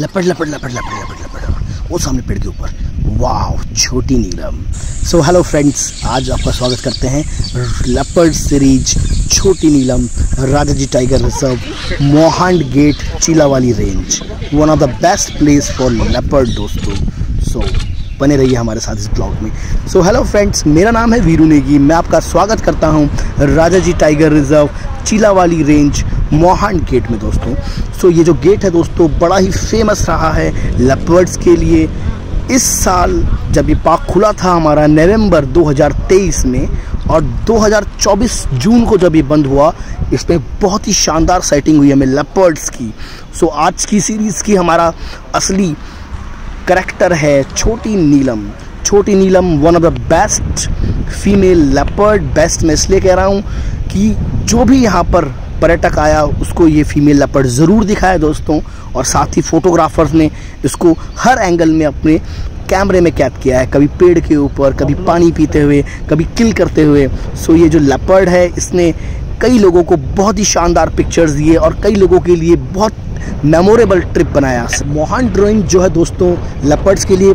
लपट लपट लपट लपट लपट लपट वो सामने पेड़ के ऊपर। वाह छोटी नीलम। सो हेलो फ्रेंड्स आज आपका स्वागत करते हैं leopard series Chhoti Neelam Rajaji tiger reserve Mohand gate Chillawali range one of the best place for leopard दोस्तों। सो so, बने रहिए हमारे साथ इस ब्लॉग में। सो हेलो फ्रेंड्स मेरा नाम है वीरू नेगी। मैं आपका स्वागत करता हूँ Rajaji tiger reserve Chillawali range Mohan gate में दोस्तों। सो ये जो गेट है दोस्तों, बड़ा ही फ़ेमस रहा है लेपर्ड्स के लिए। इस साल जब ये पार्क खुला था हमारा नवंबर 2023 में और 2024 जून को जब ये बंद हुआ, इसमें बहुत ही शानदार सेटिंग हुई हमें लेपर्ड्स की। सो आज की सीरीज़ की हमारा असली करेक्टर है Chhoti Neelam. Chhoti Neelam one of the best female leopard best मैं इसलिए कह रहा हूँ कि जो भी यहाँ पर पर्यटक आया, उसको ये फीमेल लेपर्ड ज़रूर दिखाया दोस्तों, और साथ ही फोटोग्राफर्स ने इसको हर एंगल में अपने कैमरे में कैद किया है। कभी पेड़ के ऊपर, कभी पानी पीते हुए, कभी किल करते हुए। सो ये जो लेपर्ड है, इसने कई लोगों को बहुत ही शानदार पिक्चर्स दिए और कई लोगों के लिए बहुत मेमोरेबल ट्रिप बनाया। मोहन ड्राइंग जो है दोस्तों लेपर्ड्स के लिए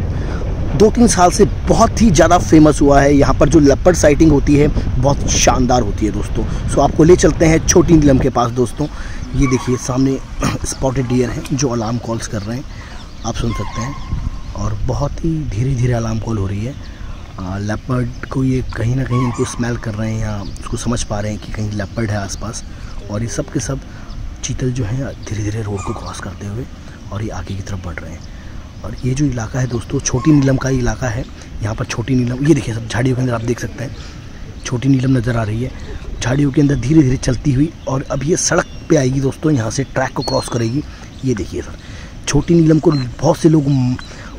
दो तीन साल से बहुत ही ज़्यादा फ़ेमस हुआ है। यहाँ पर जो लेपर्ड साइटिंग होती है, बहुत शानदार होती है दोस्तों। सो आपको ले चलते हैं छोटी नीलम के पास दोस्तों। ये देखिए, सामने स्पॉटेड डियर हैं जो अलार्म कॉल्स कर रहे हैं। आप सुन सकते हैं। और बहुत ही धीरे धीरे अलार्म कॉल हो रही है। लेपर्ड को ये कहीं ना कहीं इनको स्मेल कर रहे हैं या उसको समझ पा रहे हैं कि कहीं लेपर्ड है आसपास। और ये सब के सब चीतल जो हैं धीरे धीरे रोड को क्रॉस करते हुए और ये आगे की तरफ़ बढ़ रहे हैं। और ये जो इलाका है दोस्तों, छोटी नीलम का इलाका है। यहाँ पर छोटी नीलम, ये देखिए सब झाड़ियों के अंदर आप देख सकते हैं। छोटी नीलम नज़र आ रही है। झाड़ियों के अंदर धीरे धीरे चलती हुई और अब ये सड़क पे आएगी दोस्तों, यहाँ से ट्रैक को क्रॉस करेगी। ये देखिए सर, छोटी नीलम को बहुत से लोग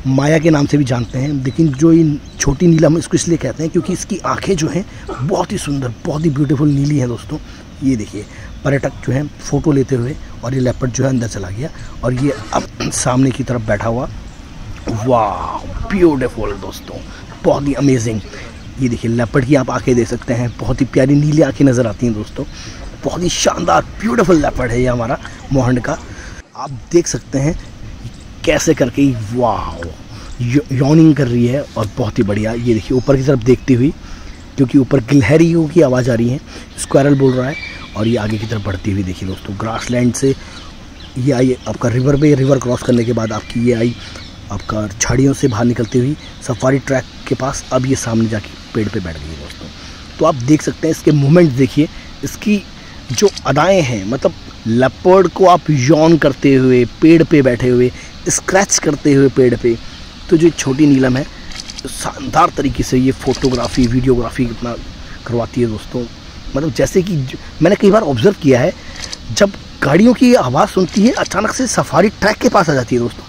माया के नाम से भी जानते हैं, लेकिन जो ये छोटी नीलम इसको इसलिए कहते हैं क्योंकि इसकी आँखें जो हैं, बहुत ही सुंदर, बहुत ही ब्यूटीफुल नीली है दोस्तों। ये देखिए, पर्यटक जो है, फ़ोटो लेते हुए और ये लेपर्ड जो है अंदर चला गया और ये अब सामने की तरफ़ बैठा हुआ वाह ब्यूटीफुल दोस्तों, बहुत ही अमेजिंग ये देखिए लेपर्ड की आप आँखें देख सकते हैं, बहुत ही प्यारी नीली आँखें नज़र आती हैं दोस्तों। बहुत ही शानदार ब्यूटीफुल लेपर्ड है ये हमारा मोहंड का। आप देख सकते हैं कैसे करके वाह यॉनिंग कर रही है और बहुत ही बढ़िया। ये देखिए, ऊपर की तरफ़ देखती हुई, क्योंकि ऊपर गिलहरियों की आवाज़ आ रही है स्क्वायरल बोल रहा है और ये आगे की तरफ़ बढ़ती हुई देखिए दोस्तों ग्रास लैंड से ये आई आपका रिवर पे रिवर क्रॉस करने के बाद आपकी ये आई आपका झाड़ियों से बाहर निकलती हुई सफारी ट्रैक के पास अब ये सामने जाके पेड़ पे बैठ गई है दोस्तों। तो आप देख सकते हैं इसके मूवमेंट देखिए, इसकी जो अदाएँ हैं मतलब लेपर्ड को आप यौन करते हुए, पेड़ पे बैठे हुए स्क्रैच करते हुए पेड़ पे तो जो छोटी नीलम है, शानदार तरीके से ये फ़ोटोग्राफी वीडियोग्राफी इतना करवाती है दोस्तों। मतलब जैसे कि मैंने कई बार ऑब्ज़र्व किया है, जब गाड़ियों की आवाज़ सुनती है, अचानक से सफारी ट्रैक के पास आ जाती है दोस्तों।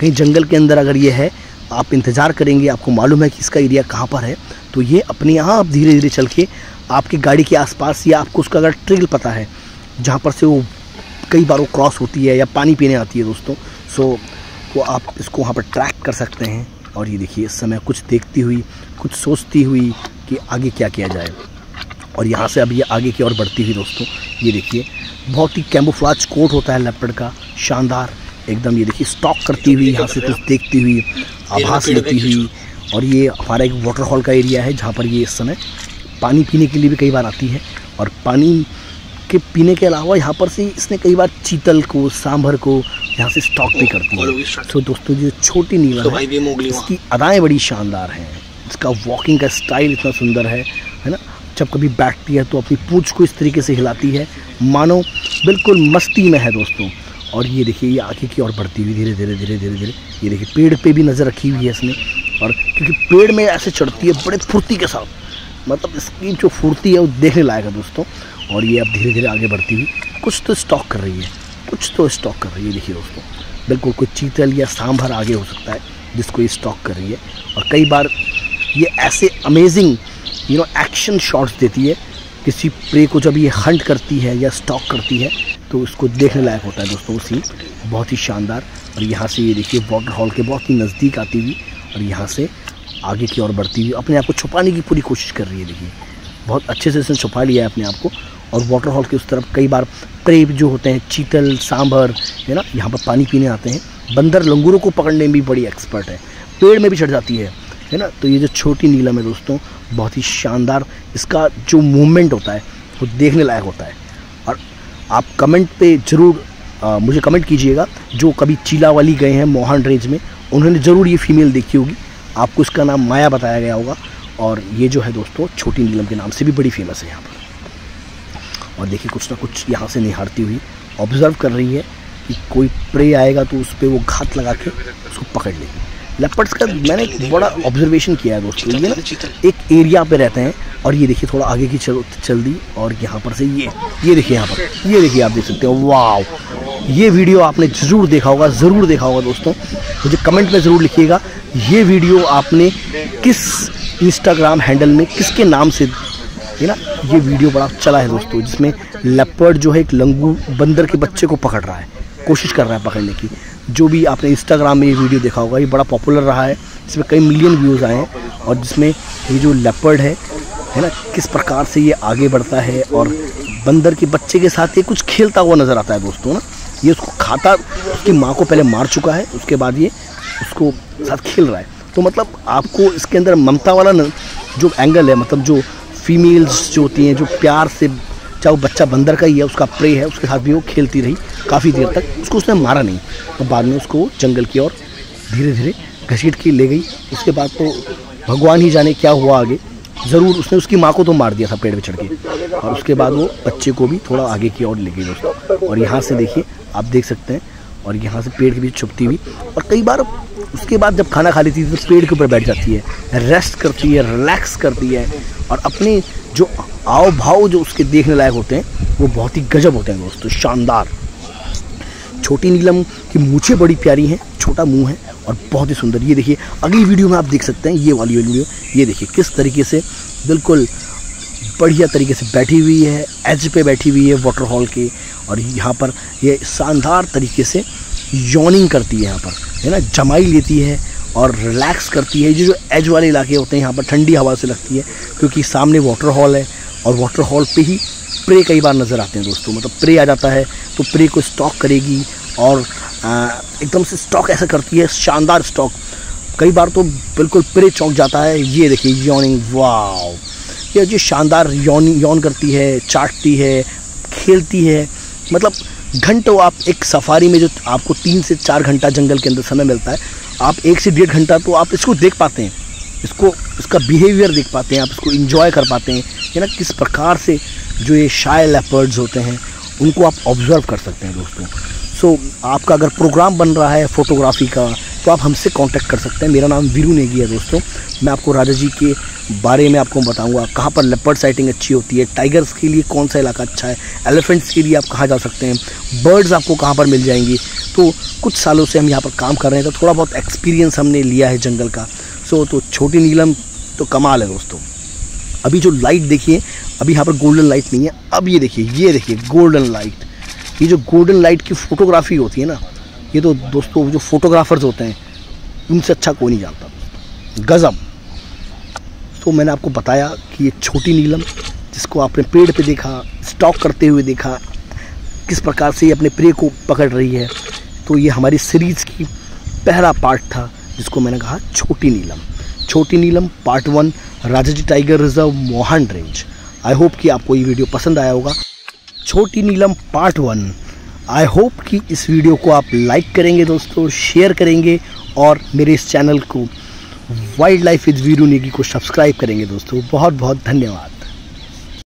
कहीं जंगल के अंदर अगर ये है, आप इंतज़ार करेंगे, आपको मालूम है कि इसका एरिया कहाँ पर है। तो ये अपने यहाँ आप धीरे धीरे चल के आपकी गाड़ी के आसपास या आपको उसका अगर ट्रिल पता है, जहाँ पर से वो कई बार वो क्रॉस होती है या पानी पीने आती है दोस्तों सो वो आप इसको वहाँ पर ट्रैक कर सकते हैं। और ये देखिए, इस समय कुछ देखती हुई, कुछ सोचती हुई कि आगे क्या किया जाए। और यहाँ से अब ये आगे की ओर बढ़ती हुई दोस्तों, ये देखिए, बहुत ही कैम्बोफ्लाज कोट होता है लेपर्ड का, शानदार। एकदम ये देखिए स्टॉक करती हुई यहाँ से कुछ देखती हुई आभास लेती हुई और ये हमारा एक वाटरफॉल का एरिया है जहाँ पर ये इस समय पानी पीने के लिए भी कई बार आती है। और पानी के पीने के अलावा यहाँ पर से इसने कई बार चीतल को सांभर को यहाँ से स्टॉक भी करती है। तो दोस्तों जो छोटी नीला तो है इसकी अदाएँ बड़ी शानदार हैं। इसका वॉकिंग का स्टाइल इतना सुंदर है है ना? जब कभी बैठती है तो अपनी पूछ को इस तरीके से हिलाती है। मानो बिल्कुल मस्ती में है दोस्तों। और ये देखिए, ये आगे की ओर बढ़ती हुई धीरे धीरे धीरे धीरे धीरे। ये देखिए, पेड़ पे भी नज़र रखी हुई है इसने। और क्योंकि पेड़ में ऐसे चढ़ती है बड़े फुर्ती के साथ। मतलब इसकी जो फुर्ती है वो देखने लायक है दोस्तों। और ये अब धीरे धीरे आगे बढ़ती हुई कुछ तो स्टॉक कर रही है। कुछ तो स्टॉक कर रही है, देखिए दोस्तों। बिल्कुल कोई चीतल या सांभर आगे हो सकता है जिसको ये स्टॉक कर रही है। और कई बार ये ऐसे amazing you know action shots देती है। किसी प्रे को जब ये हंट करती है या स्टॉक करती है तो उसको देखने लायक होता है दोस्तों वो सीन बहुत ही शानदार। और यहाँ से ये देखिए वाटर हॉल के बहुत ही नज़दीक आती हुई और यहाँ से आगे की ओर बढ़ती हुई अपने आप को छुपाने की पूरी कोशिश कर रही है, देखिए। बहुत अच्छे से इसने छुपा लिया है अपने आप को। और वाटर हॉल के उस तरफ़ कई बार प्रे जो होते हैं, चीतल, सांभर, है ना, यहाँ पर पानी पीने आते हैं। बंदर लंगूरों को पकड़ने में भी बड़ी एक्सपर्ट है। पेड़ में भी चढ़ जाती है है ना। तो ये जो छोटी नीलम है दोस्तों, बहुत ही शानदार। इसका जो मूवमेंट होता है, वो देखने लायक होता है। और आप कमेंट पे ज़रूर मुझे कमेंट कीजिएगा। जो कभी चीला वाली गए हैं मोहन रेंज में, उन्होंने ज़रूर ये फीमेल देखी होगी। आपको इसका नाम माया बताया गया होगा। और ये जो है दोस्तों, छोटी नीलम के नाम से भी बड़ी फ़ेमस है यहाँ पर। और देखिए, कुछ ना कुछ यहाँ से निहारती हुई ऑब्ज़र्व कर रही है कि कोई प्रे आएगा तो उस पर वो घात लगा के उसको पकड़ लेगी। लेपर्ड्स का मैंने एक बड़ा ऑब्जर्वेशन किया है दोस्तों ये ना एक एरिया पे रहते हैं और ये देखिए थोड़ा आगे की चल चल दी और यहाँ पर से ये ये देखिए यहाँ पर ये देखिए आप देख सकते हो वाह ये वीडियो आपने ज़रूर देखा होगा ज़रूर देखा होगा दोस्तों मुझे कमेंट में ज़रूर लिखिएगा ये वीडियो आपने किस इंस्टाग्राम हैंडल में किसके नाम से है ना ये वीडियो बड़ा चला है दोस्तों जिसमें लेपर्ड जो है एक लंगू बंदर के बच्चे को पकड़ रहा है। कोशिश कर रहा है पकड़ने की। जो भी आपने इंस्टाग्राम में ये वीडियो देखा होगा ये बड़ा पॉपुलर रहा है। इसमें कई मिलियन व्यूज़ आए हैं और जिसमें ये जो लेपर्ड है है ना किस प्रकार से ये आगे बढ़ता है और बंदर के बच्चे के साथ ये कुछ खेलता हुआ नज़र आता है दोस्तों ना। ये उसको खाता उसकी माँ को पहले मार चुका है उसके बाद ये उसको साथ खेल रहा है। तो मतलब आपको इसके अंदर ममता वाला न, जो एंगल है मतलब जो फीमेल्स जो होती हैं जो प्यार से चाहे वो बच्चा बंदर का ही है उसका प्रे है उसके साथ भी वो खेलती रही। काफ़ी देर तक। उसको उसने मारा नहीं। और बाद में उसको जंगल की ओर धीरे धीरे घसीट के ले गई। उसके बाद तो भगवान ही जाने क्या हुआ आगे। ज़रूर उसने उसकी माँ को तो मार दिया था पेड़ पे चढ़ के। और उसके बाद वो बच्चे को भी थोड़ा आगे की ओर ले गई दोस्तों। और यहाँ से देखिए, आप देख सकते हैं। और यहाँ से पेड़ के बीच छुपती हुई। और कई बार उसके बाद जब खाना खा लेती है तो पेड़ के ऊपर बैठ जाती है। रेस्ट करती है, रिलैक्स करती है। और अपने जो आव भाव जो उसके देखने लायक होते हैं, वो बहुत ही गजब होते हैं दोस्तों। शानदार। छोटी नीलम की मूछें बड़ी प्यारी हैं, छोटा मुँह है और बहुत ही सुंदर। ये देखिए, अगली वीडियो में आप देख सकते हैं ये वाली वीडियो। ये देखिए, किस तरीके से बिल्कुल बढ़िया तरीके से बैठी हुई है एज पे बैठी हुई है वाटर हॉल के और यहाँ पर ये शानदार तरीके से यॉनिंग करती है यहाँ पर, है ना? जमाई लेती है और रिलैक्स करती है। ये जो एज वाले इलाके होते हैं, यहाँ पर ठंडी हवा से लगती है, क्योंकि सामने वाटर हॉल है और वाटर हॉल पे ही प्रे कई बार नज़र आते हैं दोस्तों मतलब प्रे आ जाता है तो प्रे को स्टॉक करेगी और एकदम से स्टॉक ऐसा करती है, शानदार स्टॉक कई बार तो बिल्कुल प्रे चौंक जाता है, ये देखिए यॉनिंग वाव ये जो शानदार यौन यौन करती है, चाटती है, खेलती है मतलब घंटों आप एक सफारी में जो आपको तीन से चार घंटा जंगल के अंदर समय मिलता है, आप एक से डेढ़ घंटा तो आप इसको देख पाते हैं, इसको, इसका बिहेवियर देख पाते हैं, आप इसको इंजॉय कर पाते हैं ना किस प्रकार से जो ये शाय लेपर्ड्स होते हैं उनको आप ऑब्ज़र्व कर सकते हैं दोस्तों। सो so, आपका अगर प्रोग्राम बन रहा है फ़ोटोग्राफी का तो आप हमसे कांटेक्ट कर सकते हैं। मेरा नाम वीरू नेगी है दोस्तों। मैं आपको राजा जी के बारे में आपको बताऊँगा कहाँ पर लेपर्ड साइटिंग अच्छी होती है टाइगर्स के लिए कौन सा इलाका अच्छा है एलिफेंट्स के लिए आप कहाँ जा सकते हैं बर्ड्स आपको कहाँ पर मिल जाएँगी। तो कुछ सालों से हम यहाँ पर काम कर रहे हैं तो थोड़ा बहुत एक्सपीरियंस हमने लिया है जंगल का। सो तो छोटी नीलम तो कमाल है दोस्तों। अभी जो लाइट देखिए, अभी यहाँ पर गोल्डन लाइट नहीं है, अब ये देखिए ये देखिए गोल्डन लाइट ये जो गोल्डन लाइट की फ़ोटोग्राफी होती है ना, ये तो दोस्तों, जो फोटोग्राफर्स होते हैं, उनसे अच्छा कोई नहीं जानता। गज़ब। तो मैंने आपको बताया कि ये छोटी नीलम, जिसको आपने पेड़ पे देखा स्टॉक करते हुए देखा, किस प्रकार से ये अपने प्रे को पकड़ रही है तो ये हमारी सीरीज़ की पहला पार्ट था, जिसको मैंने कहा Chhoti Neelam. Chhoti Neelam part one Rajaji tiger reserve Mohan range. I hope कि आपको ये वीडियो पसंद आया होगा। Chhoti Neelam part one I hope कि इस वीडियो को आप लाइक करेंगे दोस्तों शेयर करेंगे और मेरे इस चैनल को wildlife with Veeru Negi को सब्सक्राइब करेंगे दोस्तों। बहुत बहुत धन्यवाद।